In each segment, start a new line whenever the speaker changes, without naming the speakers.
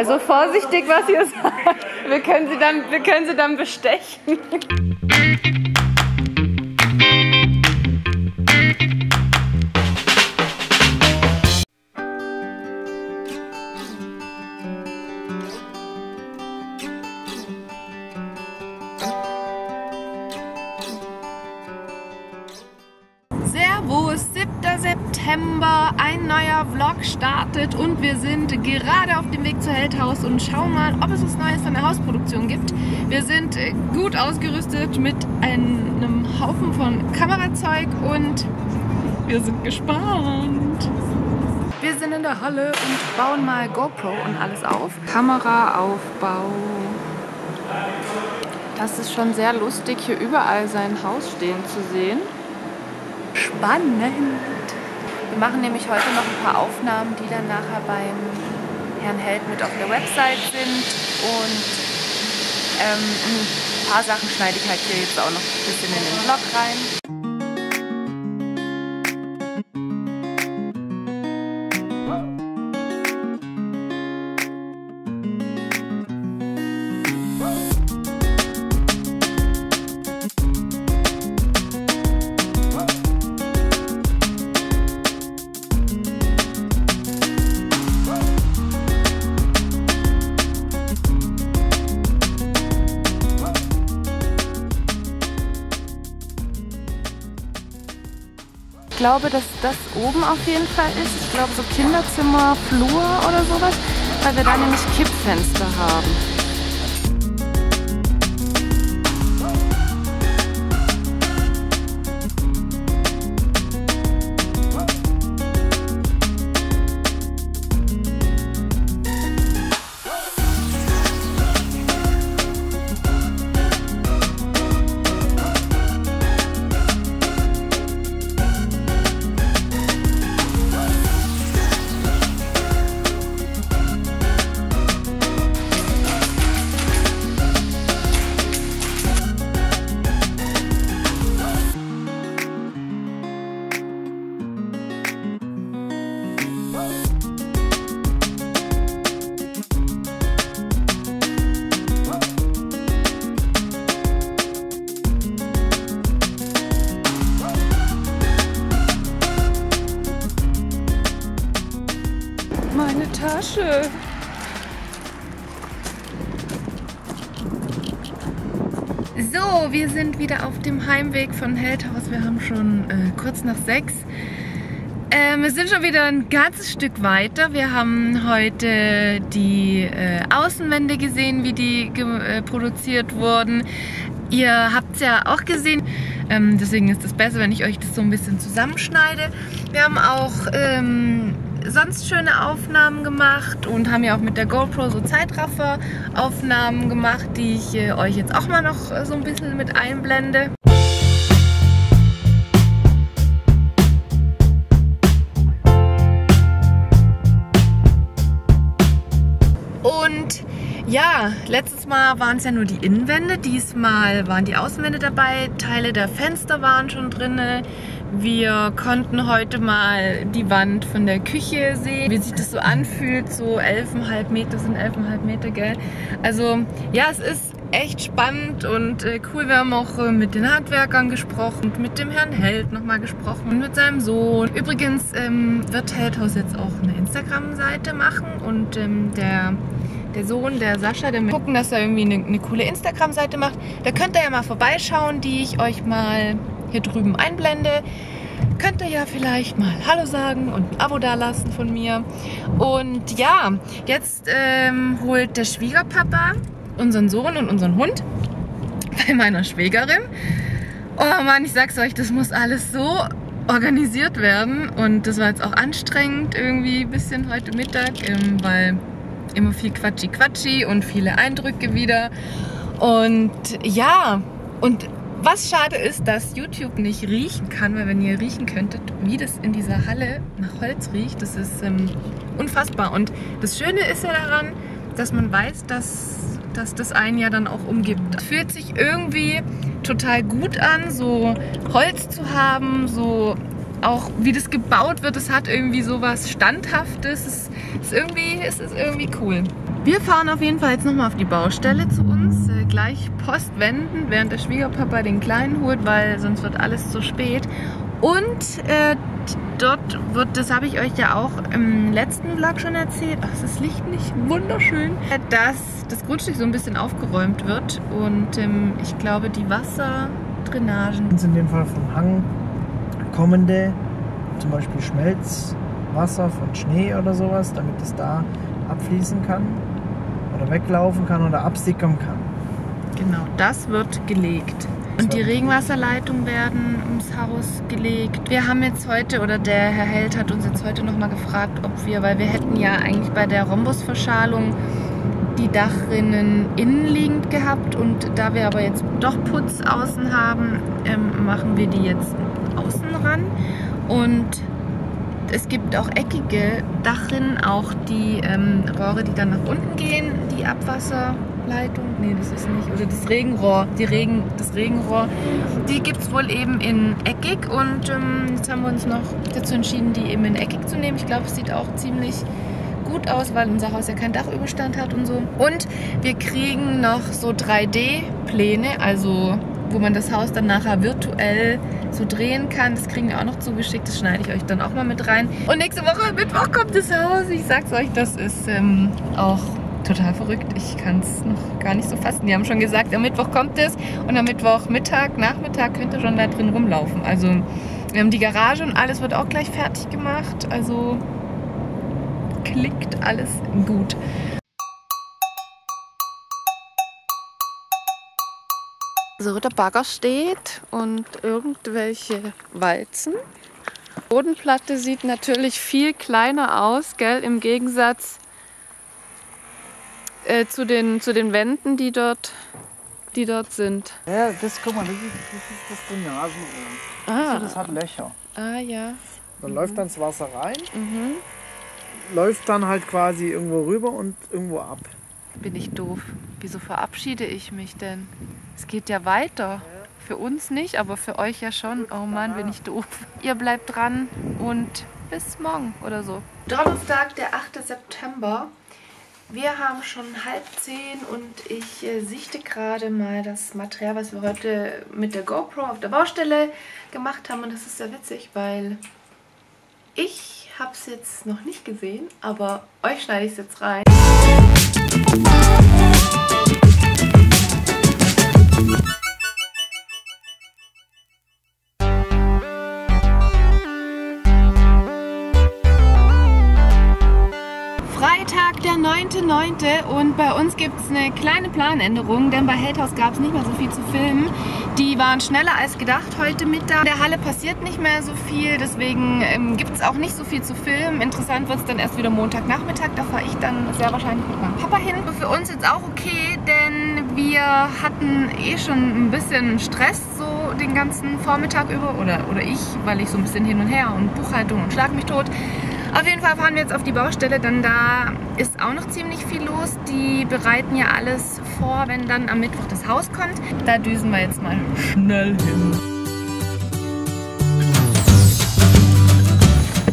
Also vorsichtig, was ihr sagt. Wir können sie dann, wir können sie dann bestechen. September, ein neuer Vlog startet und wir sind gerade auf dem Weg zu Heldhaus und schauen mal, ob es was Neues an der Hausproduktion gibt. Wir sind äh, gut ausgerüstet mit einem Haufen von Kamerazeug und wir sind gespannt. Wir sind in der Halle und bauen mal GoPro und alles auf. Kameraaufbau. Das ist schon sehr lustig, hier überall sein Haus stehen zu sehen. Spannend. Wir machen nämlich heute noch ein paar Aufnahmen, die dann nachher beim Herrn Held mit auf der Website sind. Und ähm, ein paar Sachen schneide ich halt hier jetzt auch noch ein bisschen in den Vlog rein. Glaube, dass das oben auf jeden Fall ist. Ich glaube so Kinderzimmer, Flur oder sowas, weil wir da nämlich Kippfenster haben. Meine Tasche. So, wir sind wieder auf dem Heimweg von Heldhaus. Wir haben schon äh, kurz nach sechs. Ähm, wir sind schon wieder ein ganzes Stück weiter. Wir haben heute die äh, Außenwände gesehen, wie die äh, produziert wurden. Ihr habt es ja auch gesehen. Ähm, deswegen ist es besser, wenn ich euch das so ein bisschen zusammenschneide. Wir haben auch ähm, sonst schöne Aufnahmen gemacht und haben ja auch mit der GoPro so Zeitraffer-Aufnahmen gemacht, die ich äh, euch jetzt auch mal noch äh, so ein bisschen mit einblende. Und ja, letztes Mal waren es ja nur die Innenwände, diesmal waren die Außenwände dabei, Teile der Fenster waren schon drin. Wir konnten heute mal die Wand von der Küche sehen, wie sich das so anfühlt, so 11,5 Meter sind 11,5 Meter, gell? Also ja, es ist echt spannend und äh, cool. Wir haben auch äh, mit den Handwerkern gesprochen, mit dem Herrn Held nochmal gesprochen und mit seinem Sohn. Übrigens ähm, wird Heldhaus jetzt auch eine Instagram-Seite machen und ähm, der der Sohn, der Sascha, der gucken, dass er irgendwie eine, eine coole Instagram-Seite macht. Da könnt ihr ja mal vorbeischauen, die ich euch mal hier drüben einblende. Könnt ihr ja vielleicht mal Hallo sagen und ein Abo dalassen von mir. Und ja, jetzt ähm, holt der Schwiegerpapa unseren Sohn und unseren Hund bei meiner Schwägerin. Oh Mann, ich sag's euch, das muss alles so organisiert werden. Und das war jetzt auch anstrengend irgendwie ein bisschen heute Mittag, ähm, weil immer viel Quatschi Quatschi und viele Eindrücke wieder. Und ja, und was schade ist, dass YouTube nicht riechen kann, weil wenn ihr riechen könntet, wie das in dieser Halle nach Holz riecht, das ist ähm, unfassbar. Und das Schöne ist ja daran, dass man weiß, dass, dass das einen ja dann auch umgibt. Es fühlt sich irgendwie total gut an, so Holz zu haben, so auch wie das gebaut wird, es hat irgendwie so was Standhaftes. Es ist irgendwie, es ist irgendwie cool. Wir fahren auf jeden Fall jetzt nochmal auf die Baustelle zu äh, gleich postwenden, während der Schwiegerpapa den Kleinen holt, weil sonst wird alles zu spät. Und äh, dort wird, das habe ich euch ja auch im letzten Vlog schon erzählt, ach, ist das Licht nicht wunderschön, dass das Grundstück so ein bisschen aufgeräumt wird und ähm, ich glaube die Wasserdrainagen.
Sind in dem Fall vom Hang kommende, zum Beispiel Schmelzwasser von Schnee oder sowas, damit es da abfließen kann oder weglaufen kann oder absickern kann.
Genau, das wird gelegt. Und die Regenwasserleitungen werden ums Haus gelegt. Wir haben jetzt heute, oder der Herr Held hat uns jetzt heute nochmal gefragt, ob wir, weil wir hätten ja eigentlich bei der Rhombusverschalung die Dachrinnen innenliegend gehabt und da wir aber jetzt doch Putz außen haben, ähm, machen wir die jetzt außen ran und es gibt auch eckige Dachrinnen, auch die ähm, Rohre, die dann nach unten gehen, die Abwasserleitung, nee, das ist nicht, oder das Regenrohr, die Regen, das Regenrohr, die gibt es wohl eben in eckig und ähm, jetzt haben wir uns noch dazu entschieden, die eben in eckig zu nehmen. Ich glaube, es sieht auch ziemlich gut aus, weil unser Haus ja keinen Dachüberstand hat und so. Und wir kriegen noch so 3D-Pläne, also wo man das Haus dann nachher virtuell so drehen kann. Das kriegen wir auch noch zugeschickt. Das schneide ich euch dann auch mal mit rein. Und nächste Woche, Mittwoch, kommt das Haus. Ich sag's euch, das ist ähm, auch total verrückt. Ich kann es noch gar nicht so fassen. Die haben schon gesagt, am Mittwoch kommt es und am Mittwoch Mittag, Nachmittag könnt ihr schon da drin rumlaufen. Also wir haben die Garage und alles wird auch gleich fertig gemacht. Also klickt alles gut. So, der Bagger steht und irgendwelche Walzen. Die Bodenplatte sieht natürlich viel kleiner aus, gell, im Gegensatz äh, zu, den, zu den Wänden, die dort, die dort sind.
Ja, das, guck mal, das ist das, ist das Drainagenrohr.
Ah.
Das hat Löcher.
Ah ja.
Da läuft dann das Wasser rein, läuft dann halt quasi irgendwo rüber und irgendwo ab.
Bin ich doof. Wieso verabschiede ich mich denn? Es geht ja weiter. Für uns nicht, aber für euch ja schon. Oh Mann, bin ich doof. Ihr bleibt dran und bis morgen oder so. Donnerstag, der 8. September. Wir haben schon halb zehn und ich äh, sichte gerade mal das Material, was wir heute mit der GoPro auf der Baustelle gemacht haben. Und das ist sehr witzig, weil ich habe es jetzt noch nicht gesehen, aber euch schneide ich es jetzt rein. Der 9.9. und bei uns gibt es eine kleine Planänderung, denn bei Heldhaus gab es nicht mehr so viel zu filmen. Die waren schneller als gedacht heute Mittag. In der Halle passiert nicht mehr so viel, deswegen ähm, gibt es auch nicht so viel zu filmen. Interessant wird es dann erst wieder Montagnachmittag, da fahre ich dann sehr wahrscheinlich mit meinem Papa hin. Für uns jetzt auch okay, denn wir hatten eh schon ein bisschen Stress so den ganzen Vormittag über oder, oder ich, weil ich so ein bisschen hin und her und Buchhaltung und schlag mich tot. Auf jeden Fall fahren wir jetzt auf die Baustelle, denn da ist auch noch ziemlich viel los. Die bereiten ja alles vor, wenn dann am Mittwoch das Haus kommt. Da düsen wir jetzt mal schnell hin.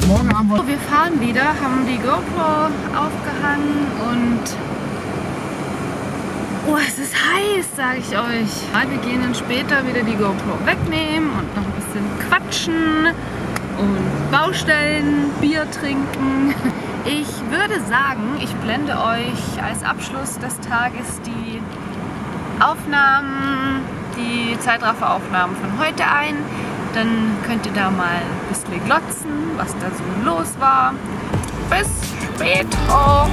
Morgen Abend
So, wir fahren wieder, haben die GoPro aufgehangen und oh, es ist heiß, sage ich euch. Wir gehen dann später wieder die GoPro wegnehmen und noch ein bisschen quatschen und Baustellen, Bier trinken. Ich würde sagen, ich blende euch als Abschluss des Tages die Aufnahmen, die Zeitrafferaufnahmen von heute ein. Dann könnt ihr da mal ein bisschen glotzen, was da so los war. Bis später!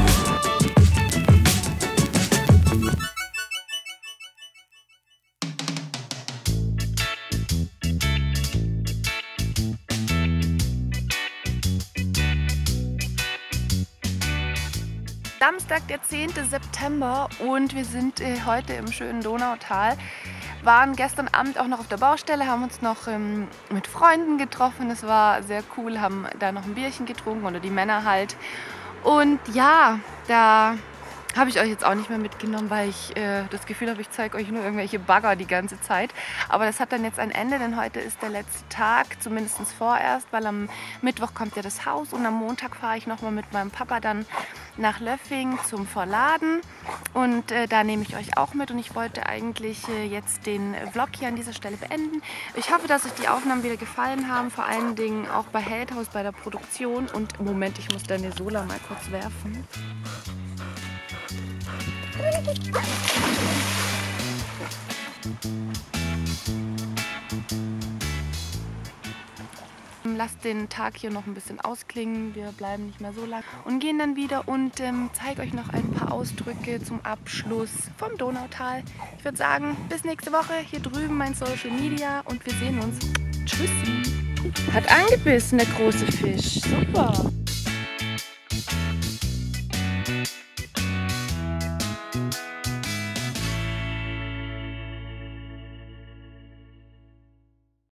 Samstag, der 10. September und wir sind äh, heute im schönen Donautal. Waren gestern Abend auch noch auf der Baustelle, haben uns noch ähm, mit Freunden getroffen. Das war sehr cool, haben da noch ein Bierchen getrunken oder die Männer halt. Und ja, da habe ich euch jetzt auch nicht mehr mitgenommen, weil ich äh, das Gefühl habe, ich zeige euch nur irgendwelche Bagger die ganze Zeit. Aber das hat dann jetzt ein Ende, denn heute ist der letzte Tag, zumindest vorerst, weil am Mittwoch kommt ja das Haus und am Montag fahre ich nochmal mit meinem Papa dann nach Löffing zum Verladen und äh, da nehme ich euch auch mit und ich wollte eigentlich äh, jetzt den Vlog hier an dieser Stelle beenden. Ich hoffe, dass euch die Aufnahmen wieder gefallen haben, vor allen Dingen auch bei Heldhaus bei der Produktion und Moment, ich muss deine Sola mal kurz werfen. Lasst den Tag hier noch ein bisschen ausklingen. Wir bleiben nicht mehr so lang und gehen dann wieder und ähm, zeige euch noch ein paar Ausdrücke zum Abschluss vom Donautal. Ich würde sagen, bis nächste Woche. Hier drüben mein Social Media und wir sehen uns. Tschüssi. Hat angebissen, der große Fisch. Super.